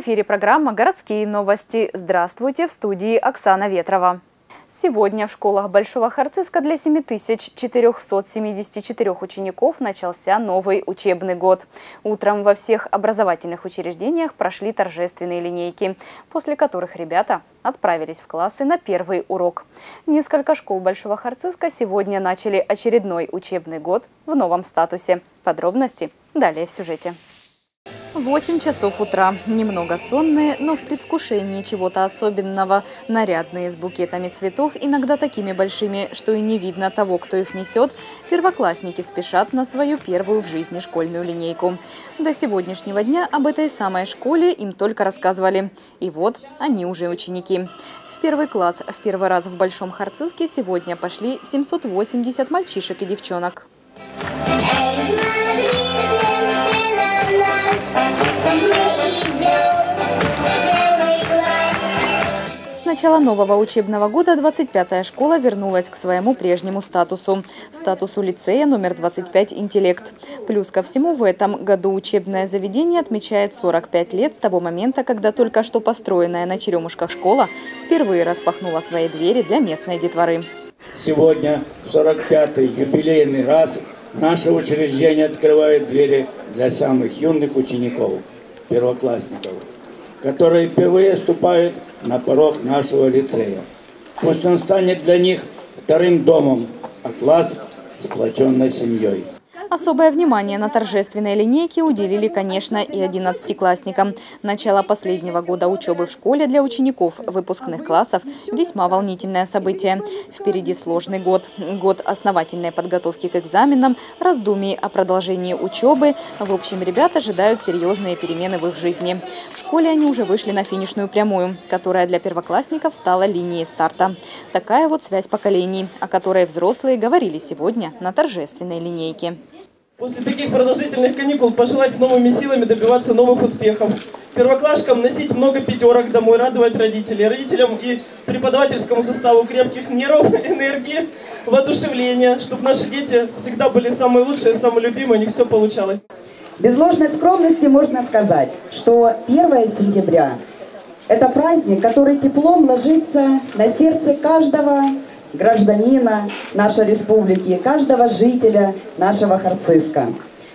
В эфире программа «Городские новости». Здравствуйте, в студии Оксана Ветрова. Сегодня в школах Большого Харциска для 7474 учеников начался новый учебный год. Утром во всех образовательных учреждениях прошли торжественные линейки, после которых ребята отправились в классы на первый урок. Несколько школ Большого Харциска сегодня начали очередной учебный год в новом статусе. Подробности далее в сюжете. 8 часов утра. Немного сонные, но в предвкушении чего-то особенного. Нарядные с букетами цветов, иногда такими большими, что и не видно того, кто их несет, первоклассники спешат на свою первую в жизни школьную линейку. До сегодняшнего дня об этой самой школе им только рассказывали. И вот они уже ученики. В первый класс в первый раз в Большом Харциске сегодня пошли 780 мальчишек и девчонок. С начала нового учебного года 25-я школа вернулась к своему прежнему статусу – статусу лицея номер 25 «Интеллект». Плюс ко всему в этом году учебное заведение отмечает 45 лет с того момента, когда только что построенная на Черемушках школа впервые распахнула свои двери для местной детворы. Сегодня, 45-й юбилейный раз, наше учреждение открывает двери для самых юных учеников, первоклассников, которые впервые ступают на порог нашего лицея. Пусть он станет для них вторым домом, а класс сплоченной семьей. Особое внимание на торжественной линейке уделили, конечно, и одиннадцатиклассникам. Начало последнего года учебы в школе для учеников выпускных классов – весьма волнительное событие. Впереди сложный год. Год основательной подготовки к экзаменам, раздумий о продолжении учебы. В общем, ребят ожидают серьезные перемены в их жизни. В школе они уже вышли на финишную прямую, которая для первоклассников стала линией старта. Такая вот связь поколений, о которой взрослые говорили сегодня на торжественной линейке. После таких продолжительных каникул пожелать с новыми силами добиваться новых успехов. Первоклашкам носить много пятерок домой, радовать родителей. Родителям и преподавательскому составу крепких нервов, энергии, воодушевления, чтобы наши дети всегда были самые лучшие, самые любимые, у них все получалось. Без ложной скромности можно сказать, что 1 сентября – это праздник, который теплом ложится на сердце каждого гражданина нашей республики, каждого жителя нашего Харциска.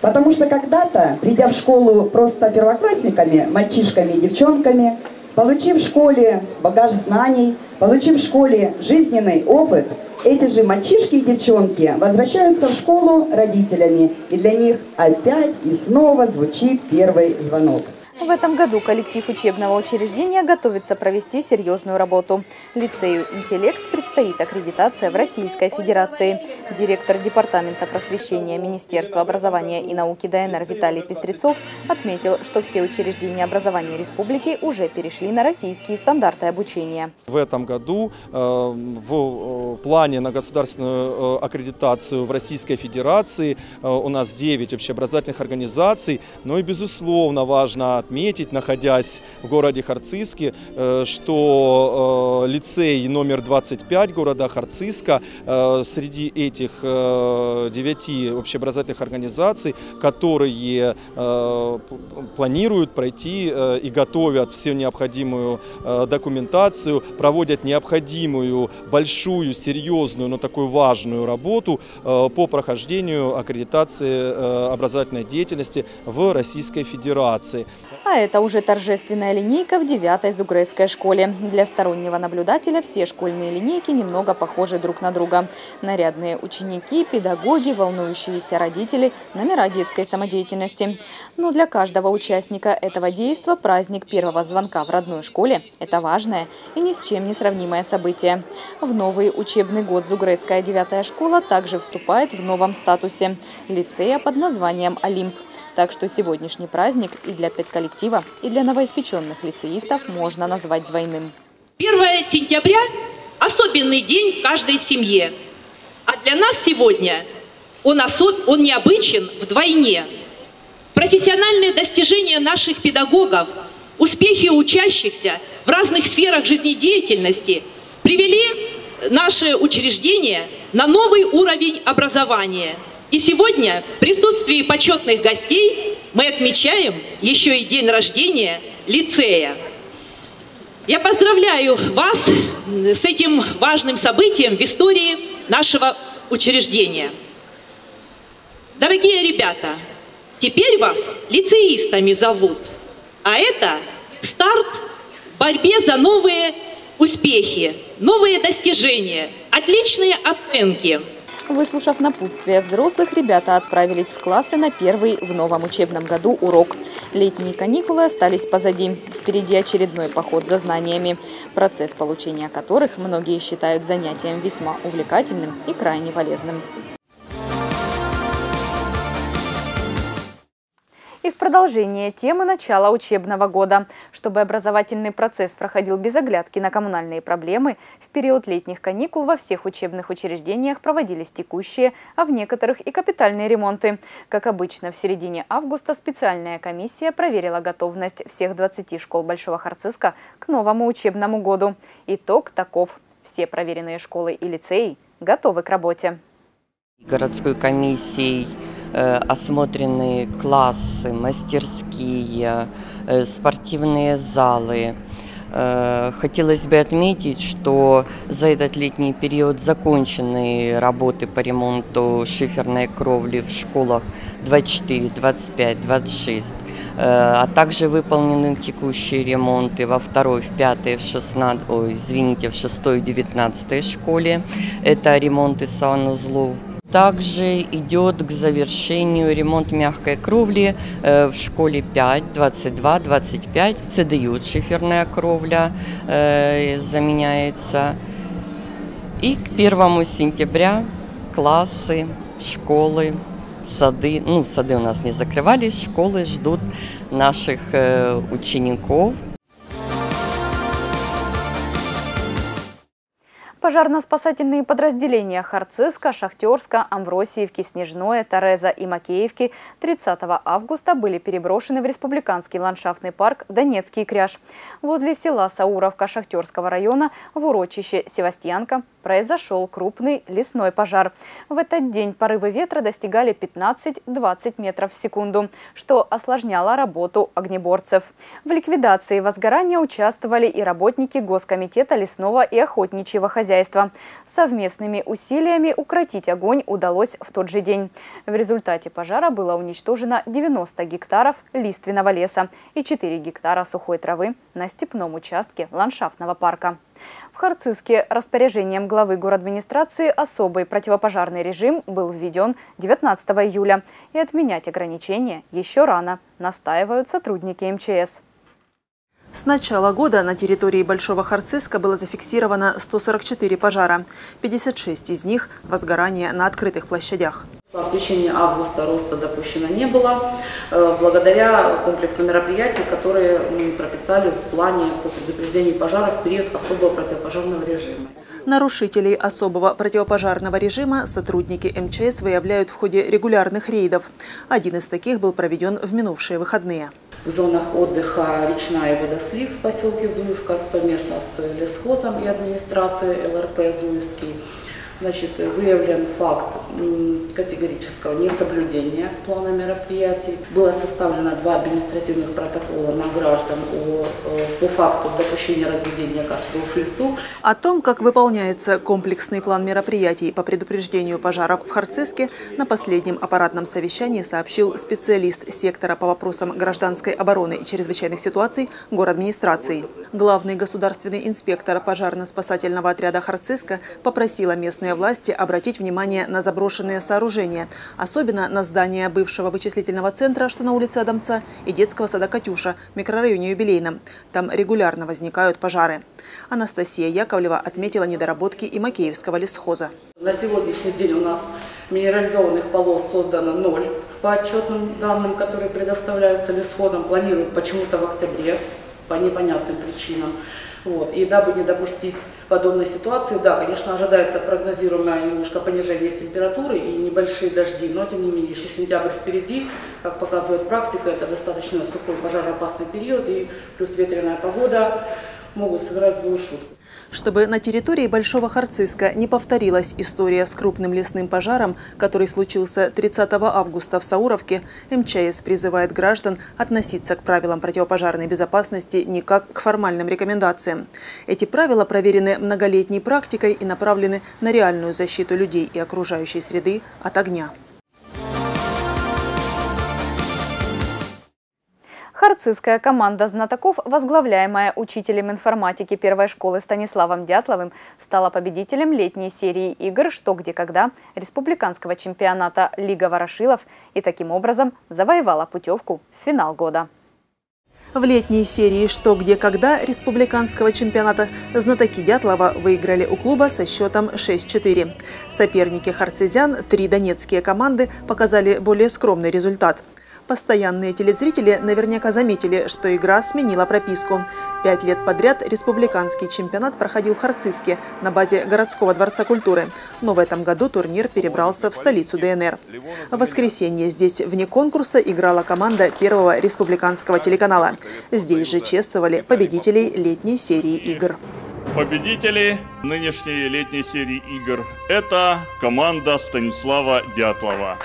Потому что когда-то, придя в школу просто первоклассниками, мальчишками и девчонками, получив в школе багаж знаний, получив в школе жизненный опыт, эти же мальчишки и девчонки возвращаются в школу родителями, и для них опять и снова звучит первый звонок. В этом году коллектив учебного учреждения готовится провести серьезную работу. Лицею «Интеллект» предстоит аккредитация в Российской Федерации. Директор Департамента просвещения Министерства образования и науки ДНР Виталий Пестрецов отметил, что все учреждения образования республики уже перешли на российские стандарты обучения. В этом году э, в э, плане на государственную э, аккредитацию в Российской Федерации у нас 9 общеобразовательных организаций, но и безусловно важно отметить, находясь в городе Харциске, э, что э, лицей номер 25 города Харциска э, среди этих девяти общеобразовательных организаций, которые планируют пройти и готовят всю необходимую документацию, проводят необходимую большую, серьезную, но такую важную работу по прохождению аккредитации образовательной деятельности в Российской Федерации. А это уже торжественная линейка в 9 Зугрейской школе. Для стороннего наблюдателя все школьные линейки немного похожи друг на друга. Нарядные ученики, педагоги, волнующиеся родители, номера детской самодеятельности. Но для каждого участника этого действа праздник первого звонка в родной школе – это важное и ни с чем не сравнимое событие. В новый учебный год Зугрейская 9 школа также вступает в новом статусе – лицея под названием «Олимп». Так что сегодняшний праздник и для педколлектива, и для новоиспеченных лицеистов можно назвать двойным. 1 сентября – особенный день в каждой семье. А для нас сегодня он, особ... он необычен вдвойне. Профессиональные достижения наших педагогов, успехи учащихся в разных сферах жизнедеятельности привели наше учреждение на новый уровень образования – И сегодня в присутствии почетных гостей мы отмечаем еще и день рождения лицея. Я поздравляю вас с этим важным событием в истории нашего учреждения. Дорогие ребята, теперь вас лицеистами зовут, а это старт в борьбе за новые успехи, новые достижения, отличные оценки – Выслушав напутствие взрослых, ребята отправились в классы на первый в новом учебном году урок. Летние каникулы остались позади. Впереди очередной поход за знаниями, процесс получения которых многие считают занятием весьма увлекательным и крайне полезным. И в продолжение темы начала учебного года. Чтобы образовательный процесс проходил без оглядки на коммунальные проблемы, в период летних каникул во всех учебных учреждениях проводились текущие, а в некоторых и капитальные ремонты. Как обычно, в середине августа специальная комиссия проверила готовность всех 20 школ Большого Харциска к новому учебному году. Итог таков. Все проверенные школы и лицеи готовы к работе. Городской комиссией осмотрены классы, мастерские, э, спортивные залы. Э, хотелось бы отметить, что за этот летний период закончены работы по ремонту шиферной кровли в школах 24, 25, 26, а также выполнены текущие ремонты во второй, в пятой, в 16, ой, извините, в шестой, 19 школе. Это ремонты санузлов, также идет к завершению ремонт мягкой кровли э, в школе 5, 22, 25. В ЦДЮ шиферная кровля э, заменяется. И к 1 сентября классы, школы, сады, ну сады у нас не закрывались, школы ждут наших э, учеников – Пожарно-спасательные подразделения Харциска, Шахтерска, Амвросиевки, Снежное, Тореза и Макеевки 30 августа были переброшены в Республиканский ландшафтный парк Донецкий кряж. Возле села Сауровка Шахтерского района в урочище Севастьянка произошел крупный лесной пожар. В этот день порывы ветра достигали 15-20 метров в секунду, что осложняло работу огнеборцев. В ликвидации возгорания участвовали и работники Госкомитета лесного и охотничьего хозяйства. Совместными усилиями укротить огонь удалось в тот же день. В результате пожара было уничтожено 90 гектаров лиственного леса и 4 гектара сухой травы на степном участке ландшафтного парка. В Харциске распоряжением главы администрации особый противопожарный режим был введен 19 июля. И отменять ограничения еще рано, настаивают сотрудники МЧС. С начала года на территории Большого Харциска было зафиксировано 144 пожара. 56 из них – возгорание на открытых площадях. В течение августа роста допущено не было, э, благодаря комплексу мероприятий, которые мы прописали в плане по предупреждению пожаров в период особого противопожарного режима. Нарушителей особого противопожарного режима сотрудники МЧС выявляют в ходе регулярных рейдов. Один из таких был проведен в минувшие выходные. В зонах отдыха «Речная водослив» в поселке Зуевка совместно с лесхозом и администрацией ЛРП «Зуевский» значит, выявлен факт категорического несоблюдения плана мероприятий. Было составлено два административных протокола на граждан о, э, по факту допущения разведения костров в лесу. О том, как выполняется комплексный план мероприятий по предупреждению пожаров в Харциске, на последнем аппаратном совещании сообщил специалист сектора по вопросам гражданской обороны и чрезвычайных ситуаций администрации. Главный государственный инспектор пожарно-спасательного отряда Харциска попросила местные местные власти обратить внимание на заброшенные сооружения, особенно на здание бывшего вычислительного центра, что на улице Адамца, и детского сада «Катюша» в микрорайоне Юбилейном. Там регулярно возникают пожары. Анастасия Яковлева отметила недоработки и Макеевского лесхоза. На сегодняшний день у нас минерализованных полос создано ноль по отчетным данным, которые предоставляются лесходам. Планируют почему-то в октябре по непонятным причинам. Вот. И дабы не допустить подобной ситуации, да, конечно, ожидается прогнозируемое немножко понижение температуры и небольшие дожди, но тем не менее еще сентябрь впереди, как показывает практика, это достаточно сухой пожароопасный период и плюс ветреная погода могут сыграть злую шутку. Чтобы на территории Большого Харциска не повторилась история с крупным лесным пожаром, который случился 30 августа в Сауровке, МЧС призывает граждан относиться к правилам противопожарной безопасности не как к формальным рекомендациям. Эти правила проверены многолетней практикой и направлены на реальную защиту людей и окружающей среды от огня. Харцизская команда знатоков, возглавляемая учителем информатики первой школы Станиславом Дятловым, стала победителем летней серии игр «Что, где, когда» республиканского чемпионата Лига Ворошилов и таким образом завоевала путевку в финал года. В летней серии «Что, где, когда» республиканского чемпионата знатоки Дятлова выиграли у клуба со счетом 6-4. Соперники харцизян, три донецкие команды, показали более скромный результат – Постоянные телезрители наверняка заметили, что игра сменила прописку. Пять лет подряд республиканский чемпионат проходил в Харциске на базе городского дворца культуры. Но в этом году турнир перебрался в столицу ДНР. В воскресенье здесь вне конкурса играла команда первого республиканского телеканала. Здесь же чествовали победителей летней серии игр. Победители нынешней летней серии игр – это команда Станислава Дятлова.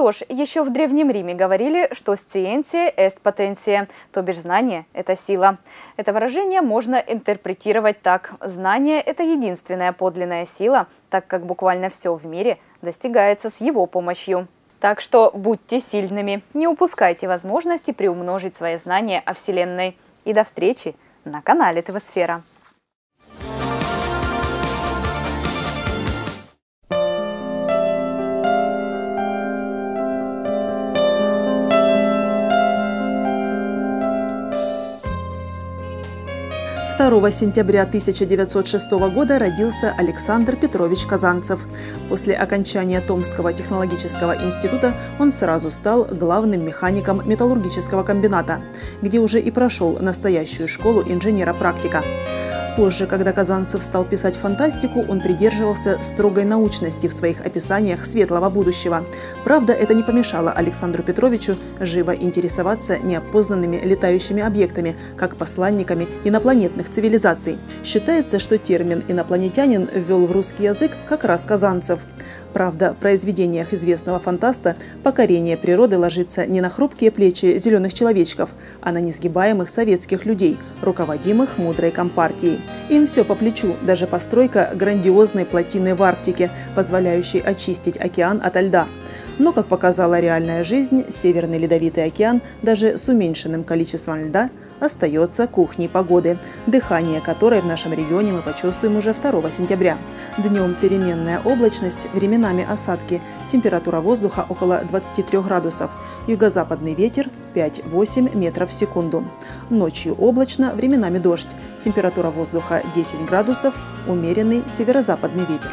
Что ж, еще в Древнем Риме говорили, что «scientia est potentia», то бишь знание – это сила. Это выражение можно интерпретировать так. Знание – это единственная подлинная сила, так как буквально все в мире достигается с его помощью. Так что будьте сильными, не упускайте возможности приумножить свои знания о Вселенной. И до встречи на канале ТВ-сфера. 2 сентября 1906 года родился Александр Петрович Казанцев. После окончания Томского технологического института он сразу стал главным механиком металлургического комбината, где уже и прошел настоящую школу инженера-практика. Позже, когда Казанцев стал писать фантастику, он придерживался строгой научности в своих описаниях светлого будущего. Правда, это не помешало Александру Петровичу живо интересоваться неопознанными летающими объектами, как посланниками инопланетных цивилизаций. Считается, что термин «инопланетянин» ввел в русский язык как раз Казанцев. Правда, в произведениях известного фантаста покорение природы ложится не на хрупкие плечи зеленых человечков, а на несгибаемых советских людей, руководимых мудрой компартией. Им все по плечу, даже постройка грандиозной плотины в Арктике, позволяющей очистить океан от льда. Но, как показала реальная жизнь, Северный Ледовитый океан даже с уменьшенным количеством льда остается кухней погоды, дыхание которой в нашем регионе мы почувствуем уже 2 сентября. Днем переменная облачность, временами осадки, температура воздуха около 23 градусов, юго-западный ветер 5-8 метров в секунду. Ночью облачно, временами дождь, температура воздуха 10 градусов, умеренный северо-западный ветер.